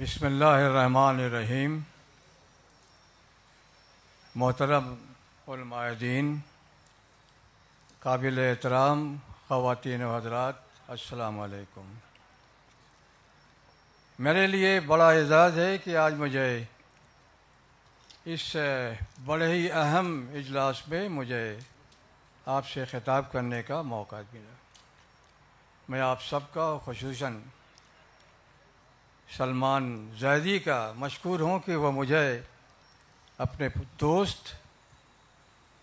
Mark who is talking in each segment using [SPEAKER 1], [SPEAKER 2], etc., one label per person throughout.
[SPEAKER 1] بسم اللہ الرحمن الرحیم۔ محترم علماء دین قابل احترام، خواتین و حضرات، السلام علیکم۔ میرے لیے بڑا اعزاز ہے کہ آج مجھے اس بڑے ہی اہم اجلاس میں مجھے آپ سے خطاب کرنے کا موقع ملا۔ میں آپ سب کا خصوصاً سلمان زیدی کا مشکور ہوں کہ وہ مجھے اپنے دوست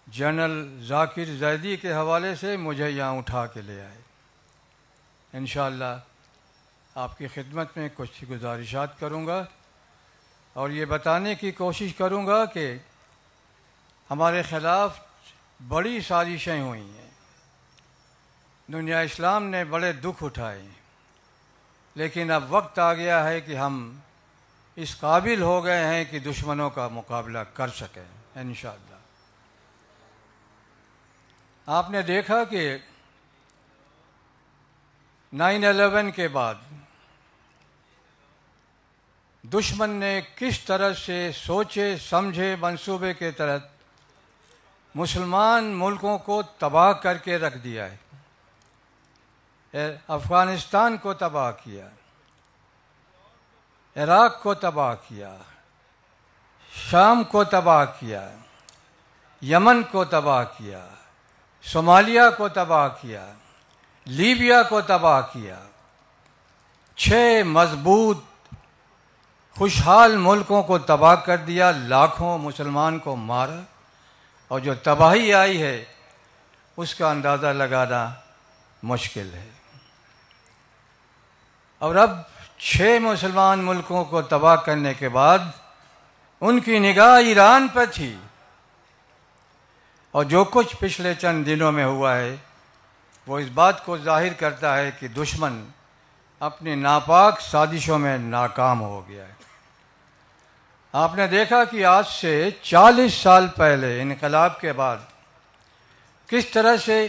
[SPEAKER 1] جنرل ذاکر زیدی کے حوالے سے مجھے یہاں اٹھا کے لے آئے۔ انشاءاللہ آپ کی خدمت میں کچھ گزارشات کروں گا اور یہ بتانے کی کوشش کروں گا کہ ہمارے خلاف بڑی سازشیں ہوئی ہیں۔ دنیا اسلام نے بڑے دکھ اٹھائے ہیں۔ لیکن اب وقت آ گیا ہے کہ ہم اس قابل ہو گئے ہیں کہ دشمنوں کا مقابلہ کر سکیں، انشاءاللہ۔ آپ نے دیکھا کہ نائن الیون کے بعد دشمن نے کس طرح سے سوچے، سمجھے، منصوبے کے تحت مسلمان ملکوں کو تباہ کر کے رکھ دیا ہے۔ افغانستان کو تباہ کیا، عراق کو تباہ کیا، شام کو تباہ کیا، یمن کو تباہ کیا، صومالیہ کو تباہ کیا، لیبیا کو تباہ کیا۔ چھ مضبوط خوشحال ملکوں کو تباہ کر دیا، لاکھوں مسلمان کو مارا۔ اور جو تباہی آئی ہے، اس کا اندازہ لگانا مشکل ہے۔ اور اب چھ مسلمان ملکوں کو تباہ کرنے کے بعد ان کی نگاہ ایران پر تھی۔ اور جو کچھ پچھلے چند دنوں میں ہوا ہے، وہ اس بات کو ظاہر کرتا ہے کہ دشمن اپنی ناپاک سازشوں میں ناکام ہو گیا ہے۔ آپ نے دیکھا کہ آج سے چالیس سال پہلے انقلاب کے بعد کس طرح سے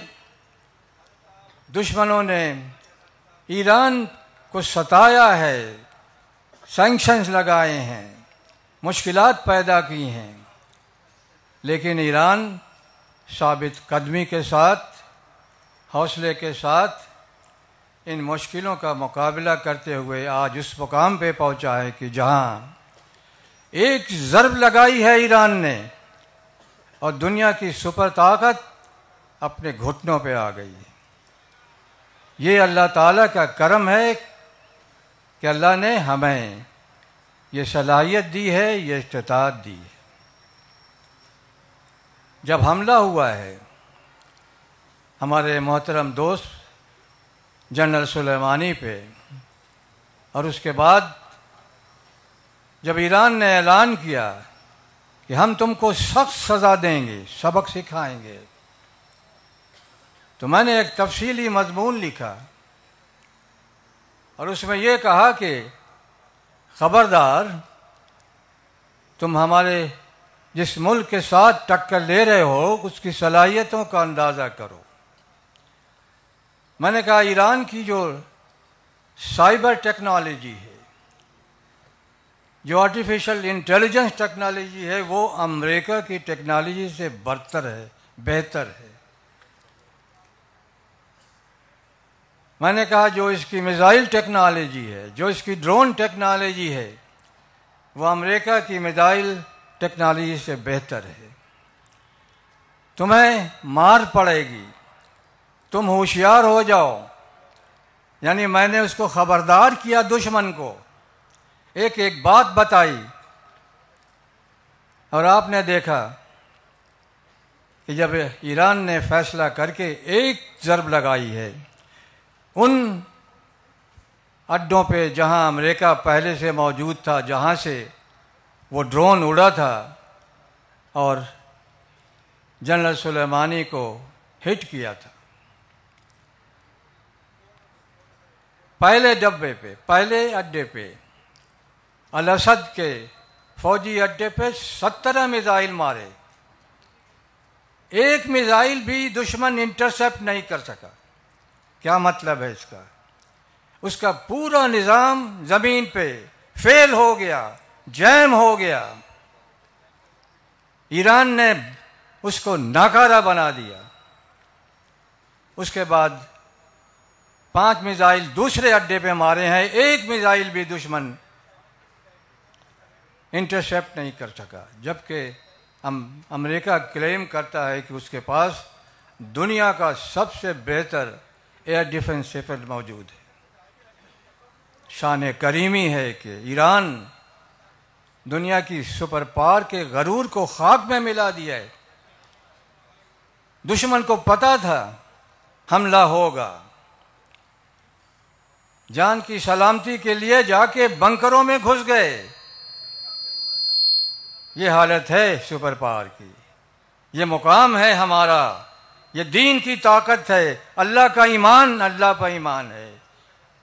[SPEAKER 1] دشمنوں نے ایران کو ستایا ہے سینکشنز لگائے ہیں، مشکلات پیدا کی ہیں۔ لیکن ایران ثابت قدمی کے ساتھ، حوصلے کے ساتھ ان مشکلوں کا مقابلہ کرتے ہوئے آج اس مقام پہ پہنچا ہے کہ جہاں ایک ضرب لگائی ہے ایران نے اور دنیا کی سپر طاقت اپنے گھٹنوں پہ آ گئی ہے۔ یہ اللہ تعالیٰ کا کرم ہے کہ اللہ نے ہمیں یہ صلاحیت دی ہے، یہ استطاعت دی ہے۔ جب حملہ ہوا ہے، ہمارے محترم دوست جنرل سلیمانی پہ، اور اس کے بعد جب ایران نے اعلان کیا کہ ہم تم کو سخت سزا دیں گے، سبق سکھائیں گے، تو میں نے ایک تفصیلی مضمون لکھا۔ اور اس میں یہ کہا کہ خبردار، تم ہمارے جس ملک کے ساتھ ٹکر لے رہے ہو، اس کی صلاحیتوں کا اندازہ کرو۔ میں نے کہا، ایران کی جو سائبر ٹیکنالوجی ہے، جو آرٹیفیشل انٹیلیجنس ٹیکنالوجی ہے، وہ امریکہ کی ٹیکنالوجی سے برتر ہے، بہتر ہے۔ میں نے کہا جو اس کی میزائل ٹیکنالوجی ہے، جو اس کی ڈرون ٹیکنالوجی ہے، وہ امریکہ کی میزائل ٹیکنالوجی سے بہتر ہے۔ تمہیں مار پڑے گی، تم ہوشیار ہو جاؤ۔ یعنی میں نے اس کو خبردار کیا دشمن کو۔ ایک ایک بات بتائی۔ اور آپ نے دیکھا کہ جب ایران نے فیصلہ کر کے ایک ضرب لگائی ہے۔ ان اڈوں پہ جہاں امریکہ پہلے سے موجود تھا، جہاں سے وہ ڈرون اڑا تھا اور جنرل سلیمانی کو ہٹ کیا تھا۔ پہلے ڈبے پہ، پہلے اڈے پہ، الاسد کے فوجی اڈے پہ سترہ میزائل مارے۔ ایک میزائل بھی دشمن انٹرسپٹ نہیں کر سکا۔ کیا مطلب ہے اس کا؟ اس کا پورا نظام زمین پہ فیل ہو گیا، جیم ہو گیا۔ ایران نے اس کو ناکارہ بنا دیا۔ اس کے بعد پانچ میزائل دوسرے اڈے پہ مارے ہیں، ایک میزائل بھی دشمن انٹرسپٹ نہیں کر سکا۔ جبکہ امریکہ کلیم کرتا ہے کہ اس کے پاس دنیا کا سب سے بہتر ایئر ڈیفنس سفر موجود ہے۔ شان کریمی ہے کہ ایران دنیا کی سپر پار کے غرور کو خاک میں ملا دیا ہے۔ دشمن کو پتا تھا حملہ ہوگا۔ جان کی سلامتی کے لیے جا کے بنکروں میں گھس گئے۔ یہ حالت ہے سپر پاور کی۔ یہ مقام ہے ہمارا۔ یہ دین کی طاقت ہے۔ اللہ کا ایمان، اللہ کا ایمان ہے۔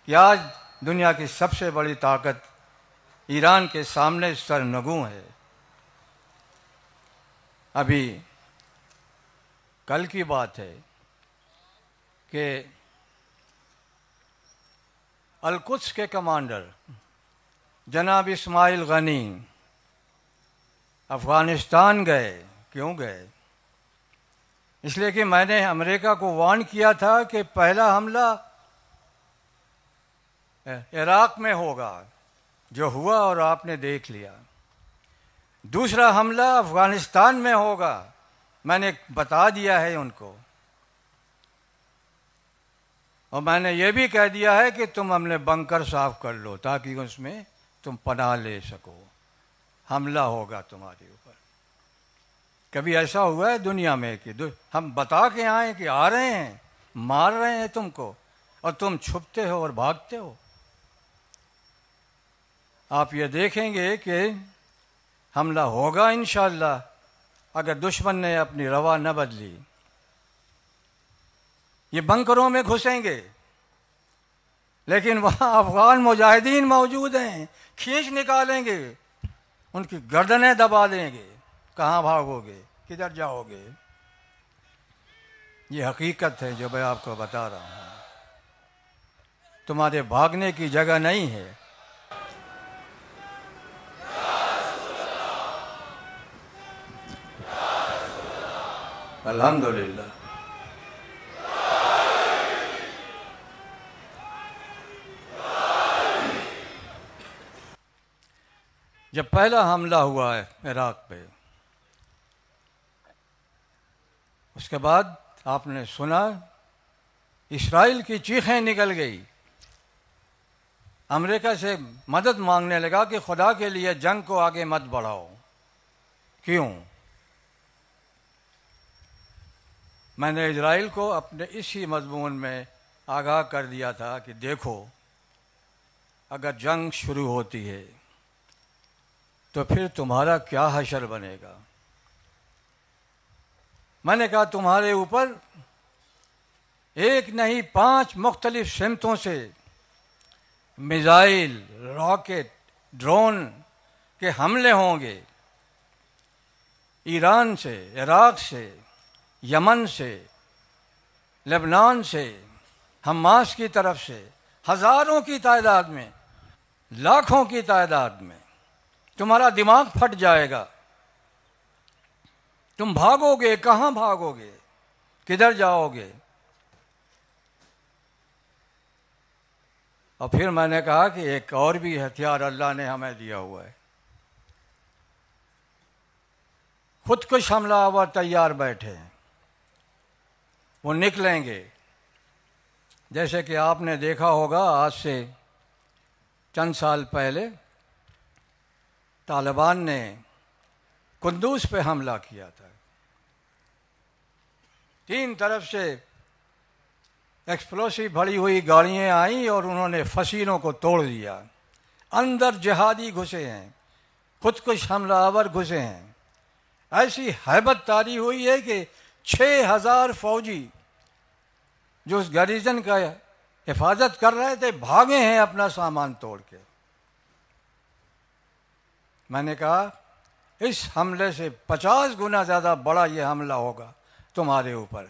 [SPEAKER 1] کہ آج دنیا کی سب سے بڑی طاقت ایران کے سامنے سر نگو ہے۔ ابھی کل کی بات ہے کہ القدس کے کمانڈر جناب اسماعیل غنی افغانستان گئے۔ کیوں گئے؟ اس لیے کہ میں نے امریکہ کو وارن کیا تھا کہ پہلا حملہ عراق میں ہوگا، جو ہوا اور آپ نے دیکھ لیا۔ دوسرا حملہ افغانستان میں ہوگا، میں نے بتا دیا ہے ان کو۔ اور میں نے یہ بھی کہہ دیا ہے کہ تم ہم نے بنکر صاف کر لو تاکہ اس میں تم پناہ لے سکو۔ حملہ ہوگا تمہارے اوپر کبھی ایسا ہوا ہے دنیا میں کہ ہم بتا کے آئے کہ آ رہے ہیں، مار رہے ہیں تم کو، اور تم چھپتے ہو اور بھاگتے ہو۔ آپ یہ دیکھیں گے کہ حملہ ہوگا انشاءاللہ، اگر دشمن نے اپنی روا نہ بدلی۔ یہ بنکروں میں گھسیں گے۔ لیکن وہاں افغان مجاہدین موجود ہیں، کھینچ نکالیں گے، ان کی گردنیں دبا دیں گے۔ کہاں بھاگو گے کدھر جاؤ گے یہ حقیقت ہے جو میں آپ کو بتا رہا ہوں۔ تمہارے بھاگنے کی جگہ نہیں ہے۔ الحمد للہ جب پہلا حملہ ہوا ہے عراق پہ اس کے بعد آپ نے سنا اسرائیل کی چیخیں نکل گئی۔ امریکہ سے مدد مانگنے لگا کہ خدا کے لیے جنگ کو آگے مت بڑھاؤ۔ کیوں؟ میں نے اسرائیل کو اپنے اسی مضمون میں آگاہ کر دیا تھا کہ دیکھو، اگر جنگ شروع ہوتی ہے تو پھر تمہارا کیا حشر بنے گا؟ میں نے کہا تمہارے اوپر ایک نہیں پانچ مختلف سمتوں سے میزائل، راکٹ، ڈرون کے حملے ہوں گے۔ ایران سے، عراق سے، یمن سے، لبنان سے، حماس کی طرف سے، ہزاروں کی تعداد میں، لاکھوں کی تعداد میں۔ تمہارا دماغ پھٹ جائے گا۔ تم بھاگو گے، کہاں بھاگو گے؟ کدھر جاؤ گے؟ اور پھر میں نے کہا کہ ایک اور بھی ہتھیار اللہ نے ہمیں دیا ہوا ہے۔ خود کش حملہ آور تیار بیٹھے ہیں۔ وہ نکلیں گے۔ جیسے کہ آپ نے دیکھا ہوگا، آج سے چند سال پہلے طالبان نے کندوز پہ حملہ کیا تھا۔ تین طرف سے ایکسپلوسو بھری ہوئی گاڑیاں آئیں اور انہوں نے فصیلوں کو توڑ دیا۔ اندر جہادی گھسے ہیں خود کش حملہ آور گھسے ہیں۔ ایسی حیبت تاری ہوئی ہے کہ چھ ہزار فوجی جو اس گریزن کا حفاظت کر رہے تھے، بھاگے ہیں اپنا سامان توڑ کے۔ میں نے کہا اس حملے سے پچاس گنا زیادہ بڑا یہ حملہ ہوگا تمہارے اوپر۔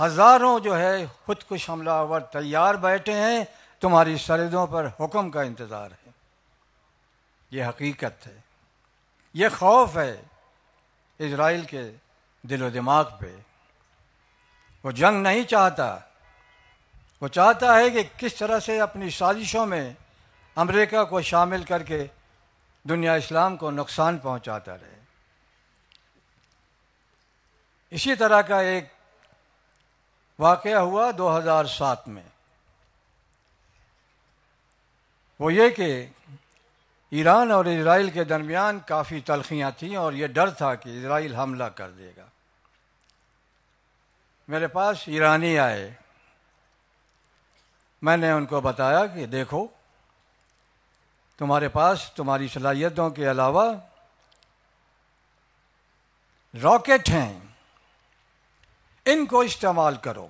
[SPEAKER 1] ہزاروں جو ہے خود کش حملہ آور تیار بیٹھے ہیں، تمہاری سردوں پر حکم کا انتظار ہے۔ یہ حقیقت ہے۔ یہ خوف ہے اسرائیل کے دل و دماغ پہ۔ وہ جنگ نہیں چاہتا۔ وہ چاہتا ہے کہ کس طرح سے اپنی سازشوں میں امریکہ کو شامل کر کے دنیا اسلام کو نقصان پہنچاتا رہے۔ اسی طرح کا ایک واقعہ ہوا دو ہزار سات میں۔ وہ یہ کہ ایران اور اسرائیل کے درمیان کافی تلخیاں تھیں اور یہ ڈر تھا کہ اسرائیل حملہ کر دے گا۔ میرے پاس ایرانی آئے۔ میں نے ان کو بتایا کہ دیکھو تمہارے پاس تمہاری صلاحیتوں کے علاوہ راکٹ ہیں۔ ان کو استعمال کرو۔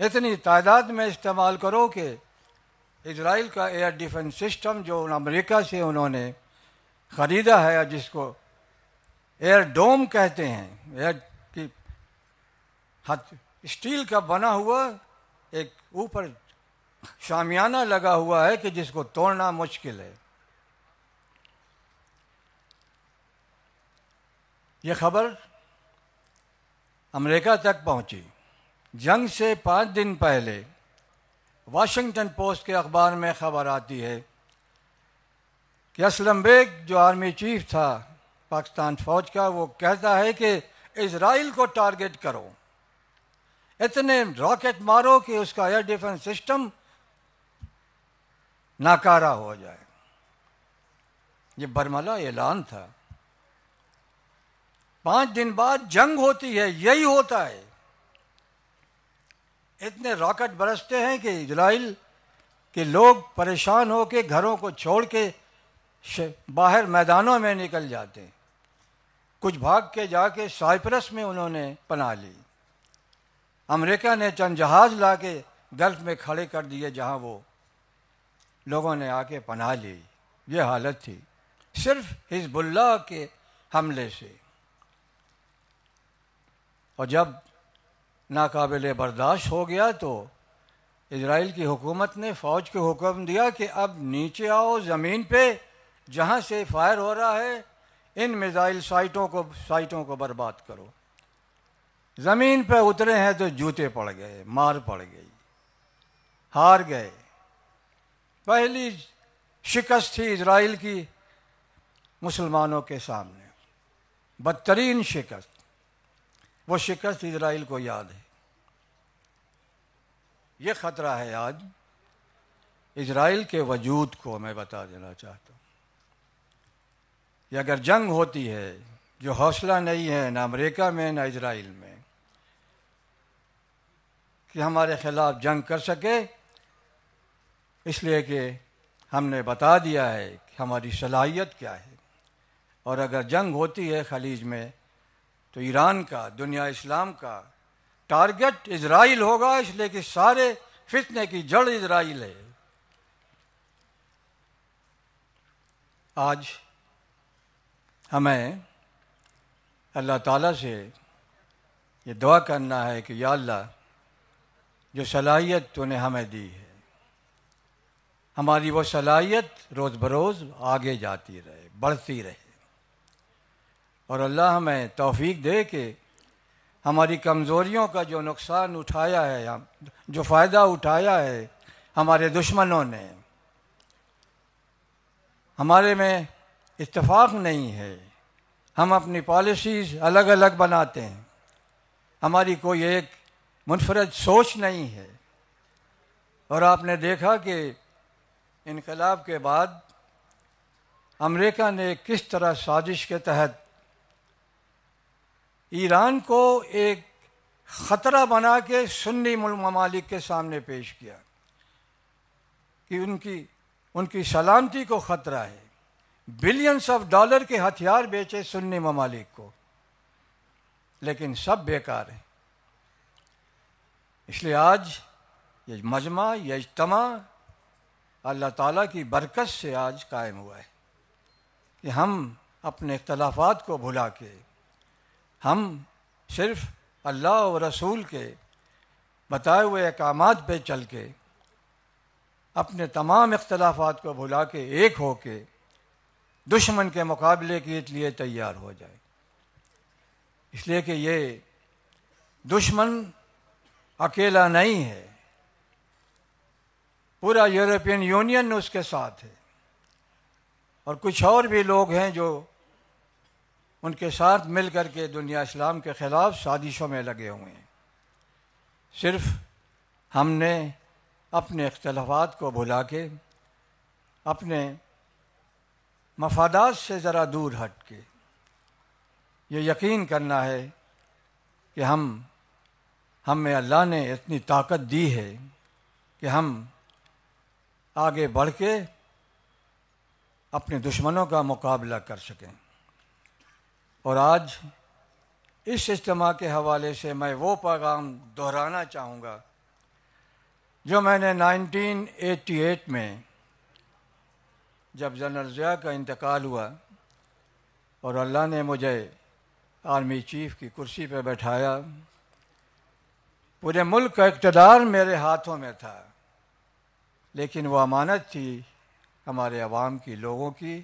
[SPEAKER 1] اتنی تعداد میں استعمال کرو کہ اسرائیل کا ایئر ڈیفنس سسٹم جو امریکہ سے انہوں نے خریدا ہے، جس کو ایئر ڈوم کہتے ہیں، ایئر کی اسٹیل کا بنا ہوا ایک اوپر شامیانہ لگا ہوا ہے کہ جس کو توڑنا مشکل ہے۔ یہ خبر امریکہ تک پہنچی۔ جنگ سے پانچ دن پہلے واشنگٹن پوسٹ کے اخبار میں خبر آتی ہے کہ اسلم بیگ، جو آرمی چیف تھا پاکستان فوج کا، وہ کہتا ہے کہ اسرائیل کو ٹارگٹ کرو۔ اتنے راکٹ مارو کہ اس کا ایئر ڈیفنس سسٹم ناکارہ ہو جائے۔ یہ برملا اعلان تھا۔ پانچ دن بعد جنگ ہوتی ہے، یہی ہوتا ہے۔ اتنے راکٹ برستے ہیں کہ اسرائیل کے لوگ پریشان ہو کے گھروں کو چھوڑ کے باہر میدانوں میں نکل جاتے ہیں۔ کچھ بھاگ کے جا کے سائپرس میں انہوں نے پناہ لی۔ امریکہ نے چند جہاز لا کے گلف میں کھڑے کر دیے جہاں وہ لوگوں نے آ کے پناہ لی۔ یہ حالت تھی۔ صرف حزب اللہ کے حملے سے۔ اور جب ناقابل برداشت ہو گیا تو اسرائیل کی حکومت نے فوج کو حکم دیا کہ اب نیچے آؤ زمین پہ، جہاں سے فائر ہو رہا ہے، ان میزائل سائٹوں کو سائٹوں کو برباد کرو۔ زمین پہ اترے ہیں تو جوتے پڑ گئے، مار پڑ گئی، ہار گئے۔ پہلی شکست تھی اسرائیل کی مسلمانوں کے سامنے۔ بدترین شکست۔ وہ شکست اسرائیل کو یاد ہے۔ یہ خطرہ ہے آج۔ اسرائیل کے وجود کو میں بتا دینا چاہتا ہوں۔ یہ اگر جنگ ہوتی ہے، جو حوصلہ نہیں ہے، نہ امریکہ میں، نہ اسرائیل میں، کہ ہمارے خلاف جنگ کر سکے اس لیے کہ ہم نے بتا دیا ہے کہ ہماری صلاحیت کیا ہے۔ اور اگر جنگ ہوتی ہے خلیج میں، تو ایران کا، دنیا اسلام کا ٹارگٹ اسرائیل ہوگا، اس لیے کہ سارے فتنے کی جڑ اسرائیل ہے۔ آج ہمیں اللہ تعالیٰ سے یہ دعا کرنا ہے کہ یا اللہ، جو صلاحیت تو نے ہمیں دی ہے ہماری وہ صلاحیت روز بروز آگے جاتی رہے، بڑھتی رہے۔ اور اللہ ہمیں توفیق دے کہ ہماری کمزوریوں کا جو نقصان اٹھایا ہے جو فائدہ اٹھایا ہے ہمارے دشمنوں نے، ہمارے میں اتفاق نہیں ہے۔ ہم اپنی پالیسیز الگ الگ بناتے ہیں۔ ہماری کوئی ایک منفرد سوچ نہیں ہے۔ اور آپ نے دیکھا کہ انقلاب کے بعد امریکہ نے کس طرح سازش کے تحت ایران کو ایک خطرہ بنا کے سنی ممالک کے سامنے پیش کیا کہ ان کی ان کی سلامتی کو خطرہ ہے۔ بلینس آف ڈالر کے ہتھیار بیچے سنی ممالک کو۔ لیکن سب بیکار ہیں۔ اس لیے آج یہ مجمع، یہ اجتماع اللہ تعالیٰ کی برکت سے آج قائم ہوا ہے کہ ہم اپنے اختلافات کو بھلا کے، ہم صرف اللہ و رسول کے بتائے ہوئے احکامات پہ چل کے، اپنے تمام اختلافات کو بھلا کے ایک ہو کے دشمن کے مقابلے کے لیے تیار ہو جائے۔ اس لیے کہ یہ دشمن اکیلا نہیں ہے۔ پورا یورپین یونین اس کے ساتھ ہے۔ اور کچھ اور بھی لوگ ہیں جو ان کے ساتھ مل کر کے دنیا اسلام کے خلاف سازشوں میں لگے ہوئے ہیں۔ صرف ہم نے اپنے اختلافات کو بھلا کے اپنے مفادات سے ذرا دور ہٹ کے یہ یقین کرنا ہے کہ ہم ہمیں اللہ نے اتنی طاقت دی ہے کہ ہم آگے بڑھ کے اپنے دشمنوں کا مقابلہ کر سکیں۔ اور آج اس اجتماع کے حوالے سے میں وہ پیغام دہرانا چاہوں گا جو میں نے نائنٹین ایٹی ایٹ میں جب جنرل ضیاء کا انتقال ہوا اور اللہ نے مجھے آرمی چیف کی کرسی پہ بیٹھایا، پورے ملک کا اقتدار میرے ہاتھوں میں تھا۔ لیکن وہ امانت تھی ہمارے عوام کی، لوگوں کی۔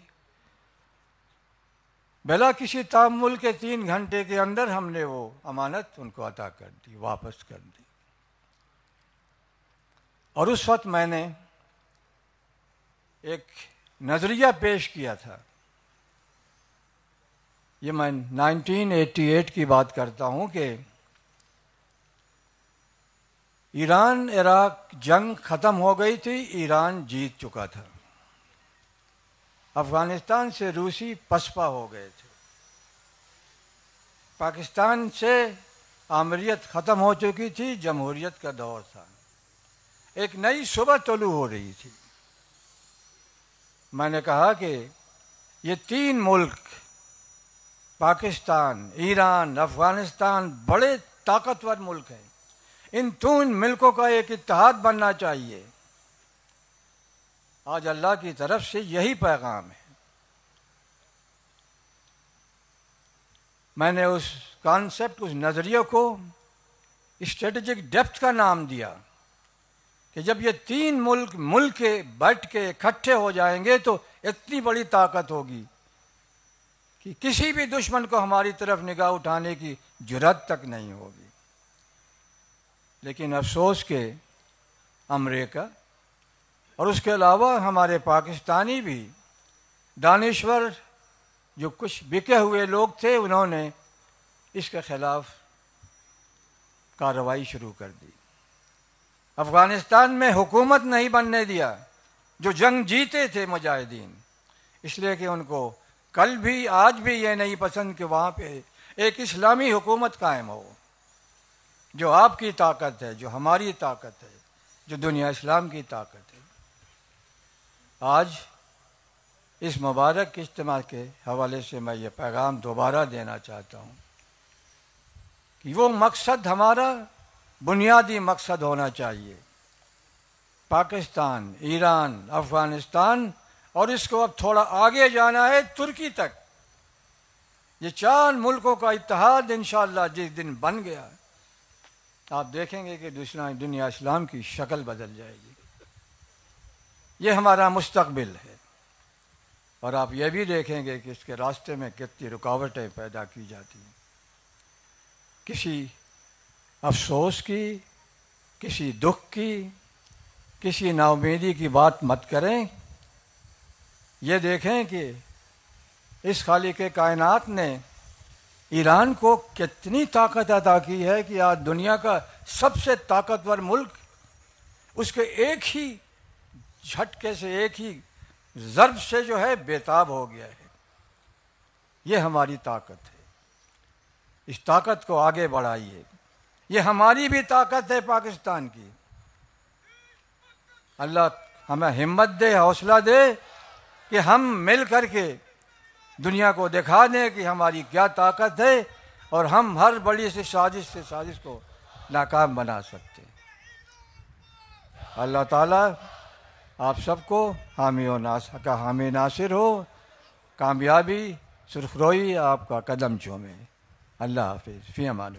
[SPEAKER 1] بلا کسی تعمل کے تین گھنٹے کے اندر ہم نے وہ امانت ان کو عطا کر دی، واپس کر دی۔ اور اس وقت میں نے ایک نظریہ پیش کیا تھا۔ یہ میں نائنٹین ایٹی ایٹ کی بات کرتا ہوں کہ ایران، عراق، جنگ ختم ہو گئی تھی، ایران جیت چکا تھا۔ افغانستان سے روسی پسپا ہو گئے تھے۔ پاکستان سے آمریت ختم ہو چکی تھی، جمہوریت کا دور تھا۔ ایک نئی صبح طلوع ہو رہی تھی۔ میں نے کہا کہ یہ تین ملک، پاکستان، ایران، افغانستان، بڑے طاقتور ملک ہیں۔ ان تین ملکوں کا ایک اتحاد بننا چاہیے۔ آج اللہ کی طرف سے یہی پیغام ہے۔ میں نے اس کانسیپٹ اس نظریے کو اسٹریٹجک ڈیپتھ کا نام دیا کہ جب یہ تین ملک ملک کے بیٹھ کے اکٹھے ہو جائیں گے تو اتنی بڑی طاقت ہوگی کہ کسی بھی دشمن کو ہماری طرف نگاہ اٹھانے کی جرت تک نہیں ہوگی۔ لیکن افسوس کہ امریکہ اور اس کے علاوہ ہمارے پاکستانی بھی دانشور جو کچھ بکے ہوئے لوگ تھے، انہوں نے اس کے خلاف کارروائی شروع کر دی۔ افغانستان میں حکومت نہیں بننے دیا، جو جنگ جیتے تھے مجاہدین، اس لیے کہ ان کو کل بھی، آج بھی یہ نہیں پسند کہ وہاں پہ ایک اسلامی حکومت قائم ہو۔ جو آپ کی طاقت ہے، جو ہماری طاقت ہے، جو دنیا اسلام کی طاقت ہے۔ آج اس مبارک اجتماع کے حوالے سے میں یہ پیغام دوبارہ دینا چاہتا ہوں کہ وہ مقصد ہمارا بنیادی مقصد ہونا چاہیے۔ پاکستان، ایران، افغانستان اور اس کو اب تھوڑا آگے جانا ہے، ترکی تک۔ یہ چار ملکوں کا اتحاد انشاءاللہ جس دن بن گیا آپ دیکھیں گے کہ دوسرا دنیا اسلام کی شکل بدل جائے گی۔ یہ ہمارا مستقبل ہے۔ اور آپ یہ بھی دیکھیں گے کہ اس کے راستے میں کتنی رکاوٹیں پیدا کی جاتی ہیں۔ کسی افسوس کی، کسی دکھ کی، کسی ناامیدی کی بات مت کریں۔ یہ دیکھیں کہ اس خالی کے کائنات نے ایران کو کتنی طاقت ادا کی ہے کہ آج دنیا کا سب سے طاقتور ملک اس کے ایک ہی جھٹکے سے ایک ہی ضرب سے جو ہے بےتاب ہو گیا ہے۔ یہ ہماری طاقت ہے۔ اس طاقت کو آگے بڑھائیے۔ یہ ہماری بھی طاقت ہے پاکستان کی۔ اللہ ہمیں ہمت دے، حوصلہ دے کہ ہم مل کر کے دنیا کو دکھا دیں کہ ہماری کیا طاقت ہے اور ہم ہر بڑی سے سازش سے سازش کو ناکام بنا سکتے اللہ تعالیٰ، آپ سب کو حامی و ناصر کا حامی ناصر ہو، کامیابی، سرخروئی آپ کا قدم چومے۔ اللہ حافظ، فی امان